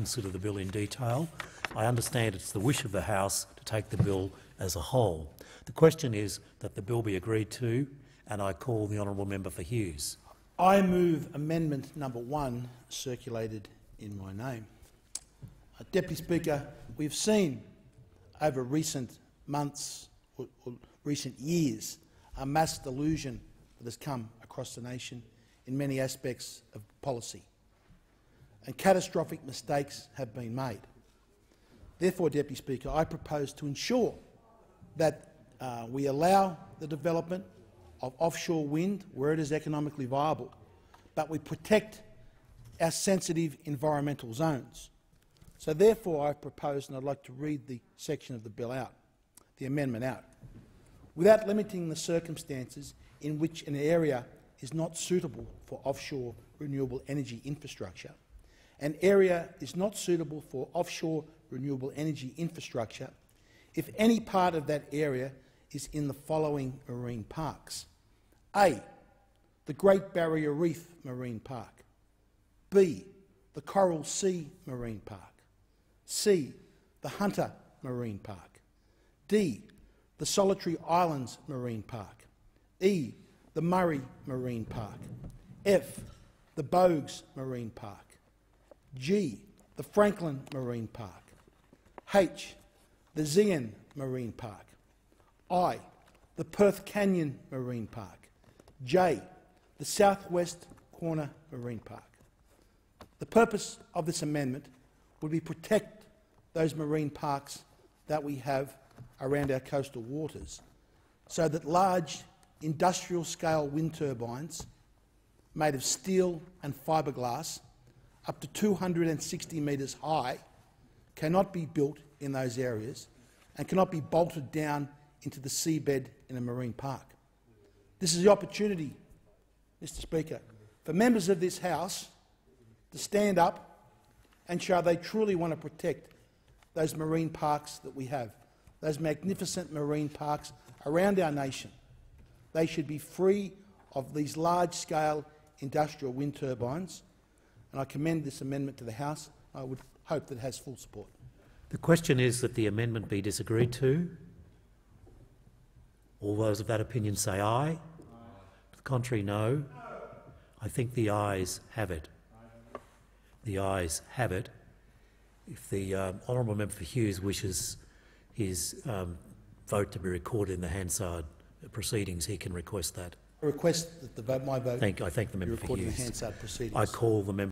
consider the bill in detail. I understand it's the wish of the House to take the bill as a whole. The question is that the bill be agreed to, and I call the honourable member for Hughes. I move amendment number one circulated in my name. Uh, Deputy Speaker, we've seen over recent months or, or recent years a mass delusion that has come across the nation in many aspects of policy, and catastrophic mistakes have been made. Therefore, Deputy Speaker, I propose to ensure that uh, we allow the development of offshore wind where it is economically viable, but we protect our sensitive environmental zones. So therefore I propose, and I'd like to read the section of the bill out, the amendment out. Without limiting the circumstances in which an area is not suitable for offshore renewable energy infrastructure, an area is not suitable for offshore renewable energy infrastructure if any part of that area is in the following marine parks. A. The Great Barrier Reef Marine Park. B. The Coral Sea Marine Park. C. The Hunter Marine Park. D. The Solitary Islands Marine Park. E. The Murray Marine Park. F. The Boags Marine Park. G. The Franklin Marine Park. H. The Zeehan Marine Park. I. The Perth Canyon Marine Park. J. The Southwest Corner Marine Park. The purpose of this amendment would be to protect those marine parks that we have around our coastal waters so that large industrial-scale wind turbines made of steel and fiberglass up to 260 metres high cannot be built in those areas and cannot be bolted down into the seabed in a marine park. This is the opportunity, Mr Speaker, for members of this House to stand up and show they truly want to protect those marine parks that we have, those magnificent marine parks around our nation. They should be free of these large-scale industrial wind turbines, and I commend this amendment to the House. I would hope that it has full support. The question is that the amendment be disagreed to. All those of that opinion say aye. aye. The contrary, no. I think the ayes have it. The ayes have it. If the um, honourable member for Hughes wishes his um, vote to be recorded in the Hansard proceedings, he can request that. I request that the vote, my vote thank, I thank the member be recorded for Hughes. in the Hansard proceedings. I call the member